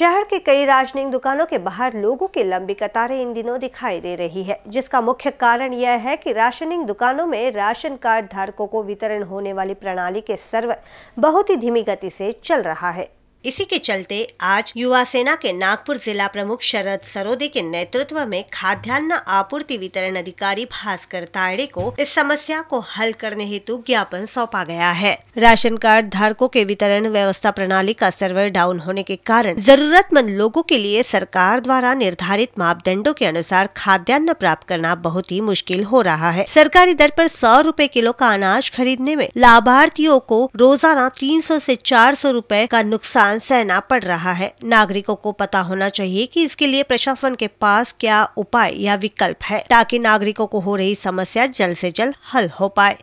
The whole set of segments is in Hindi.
शहर के कई राशनिंग दुकानों के बाहर लोगों की लंबी कतारें इन दिनों दिखाई दे रही है, जिसका मुख्य कारण यह है कि राशनिंग दुकानों में राशन कार्ड धारकों को वितरण होने वाली प्रणाली के सर्वर बहुत ही धीमी गति से चल रहा है। इसी के चलते आज युवा सेना के नागपुर जिला प्रमुख शरद सरोदे के नेतृत्व में खाद्यान्न आपूर्ति वितरण अधिकारी भास्कर तायड़े को इस समस्या को हल करने हेतु ज्ञापन सौंपा गया है। राशन कार्ड धारकों के वितरण व्यवस्था प्रणाली का सर्वर डाउन होने के कारण जरूरतमंद लोगों के लिए सरकार द्वारा निर्धारित मापदंडों के अनुसार खाद्यान्न प्राप्त करना बहुत ही मुश्किल हो रहा है। सरकारी दर आरोप सौ रूपए किलो का अनाज खरीदने में लाभार्थियों को रोज़ाना तीन सौ ऐसी चार सौ रूपए का नुकसान नुकसान सहना पड़ रहा है। नागरिकों को पता होना चाहिए कि इसके लिए प्रशासन के पास क्या उपाय या विकल्प है, ताकि नागरिकों को हो रही समस्या जल्द से जल्द हल हो पाए।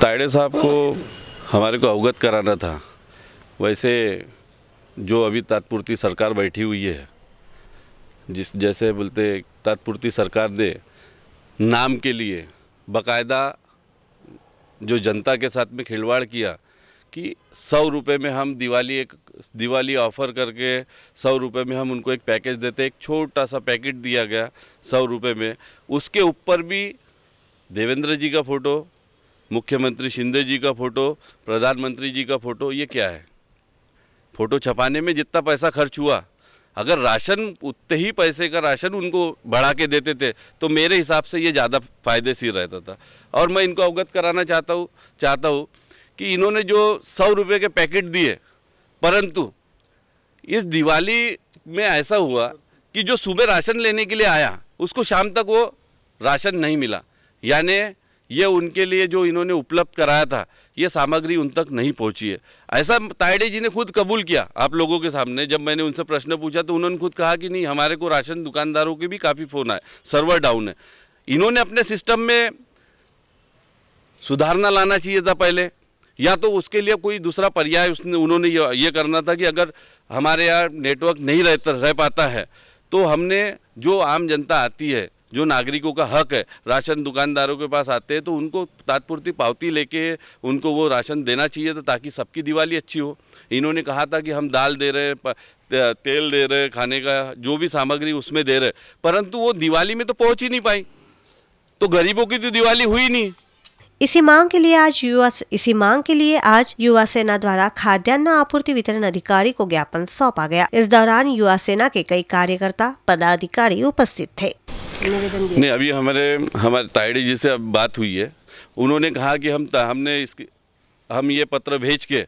तायड़े साहब को हमारे को अवगत कराना था। वैसे जो अभी तात्पुरती सरकार बैठी हुई है, जिस जैसे बोलते तात्पुरती सरकार ने नाम के लिए बकायदा जो जनता के साथ में खिलवाड़ किया कि सौ रुपये में हम दिवाली एक, दिवाली ऑफ़र करके सौ रुपये में हम उनको एक पैकेज देते एक छोटा सा पैकेट दिया गया सौ रुपये में। उसके ऊपर भी देवेंद्र जी का फ़ोटो, मुख्यमंत्री शिंदे जी का फ़ोटो, प्रधानमंत्री जी का फ़ोटो, ये क्या है? फ़ोटो छपाने में जितना पैसा खर्च हुआ। अगर राशन उतने ही पैसे का राशन उनको बढ़ा के देते थे तो मेरे हिसाब से ये ज़्यादा फ़ायदेशीर रहता था। और मैं इनको अवगत कराना चाहता हूँ चाहता हूँ कि इन्होंने जो सौ रुपये के पैकेट दिए, परंतु इस दिवाली में ऐसा हुआ कि जो सुबह राशन लेने के लिए आया, उसको शाम तक वो राशन नहीं मिला। यानी ये उनके लिए जो इन्होंने उपलब्ध कराया था, ये सामग्री उन तक नहीं पहुँची है। ऐसा तायडे जी ने खुद कबूल किया आप लोगों के सामने। जब मैंने उनसे प्रश्न पूछा तो उन्होंने खुद कहा कि नहीं, हमारे को राशन दुकानदारों के भी काफ़ी फ़ोन आए, सर्वर डाउन है। इन्होंने अपने सिस्टम में सुधारना लाना चाहिए था पहले। या तो उसके लिए कोई दूसरा पर्याय उसने, उन्होंने ये करना था कि अगर हमारे यहाँ नेटवर्क नहीं रहता, रह पाता है तो हमने जो आम जनता आती है, जो नागरिकों का हक है, राशन दुकानदारों के पास आते हैं तो उनको तात्पुरती पावती लेके उनको वो राशन देना चाहिए था ताकि सबकी दिवाली अच्छी हो। इन्होंने कहा था कि हम दाल दे रहे तेल दे रहे खाने का जो भी सामग्री उसमें दे रहे परंतु वो दिवाली में तो पहुँच ही नहीं पाई। तो गरीबों की तो दिवाली हुई नहीं। इसी मांग के लिए आज युवा इसी मांग के लिए आज युवा सेना द्वारा खाद्यान्न आपूर्ति वितरण अधिकारी को ज्ञापन सौंपा गया। इस दौरान युवा सेना के कई कार्यकर्ता पदाधिकारी उपस्थित थे। नहीं अभी हमारे हमारे तायड़ी जी से अब बात हुई है। उन्होंने कहा कि हम हमने इसकी हम ये पत्र भेज के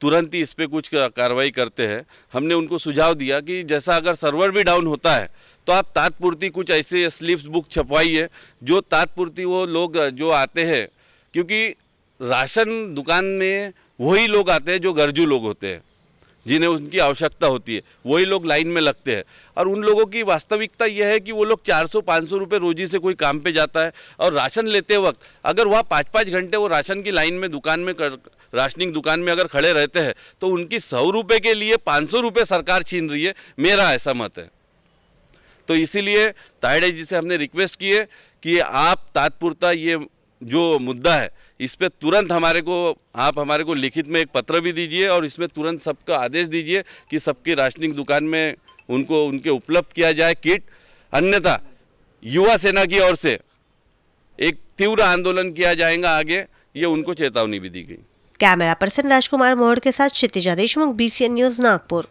तुरंत ही इस पर कुछ कार्रवाई करते हैं। हमने उनको सुझाव दिया कि जैसा अगर सर्वर भी डाउन होता है तो आप तात्पुरती कुछ ऐसे स्लिप्स बुक छपवाइए। जो तात्पुरती वो लोग जो आते हैं क्योंकि राशन दुकान में वही लोग आते हैं जो गरजू लोग होते हैं, जिन्हें उनकी आवश्यकता होती है। वही लोग लाइन में लगते हैं। और उन लोगों की वास्तविकता यह है कि वो लोग 400-500 रुपए रोजी से कोई काम पे जाता है और राशन लेते वक्त अगर वह पाँच पाँच घंटे वो राशन की लाइन में, दुकान में, कर, राशनिंग दुकान में अगर खड़े रहते हैं तो उनकी सौ रुपये के लिए पाँच सौ रुपये सरकार छीन रही है। मेरा ऐसा मत है। तो इसीलिए तायडे जी से हमने रिक्वेस्ट की है कि आप तात्पुरता ये जो मुद्दा है, इस पर तुरंत हमारे को, आप हमारे को लिखित में एक पत्र भी दीजिए और इसमें तुरंत सबका आदेश दीजिए कि सबकी राशनिंग दुकान में उनको, उनके उपलब्ध किया जाए किट। अन्यथा, युवा सेना की ओर से एक तीव्र आंदोलन किया जाएगा आगे, ये उनको चेतावनी भी दी गई। कैमरा पर्सन राजकुमार मोहड़ के साथ क्षितिजा देशमुख बीसीएन न्यूज़ नागपुर।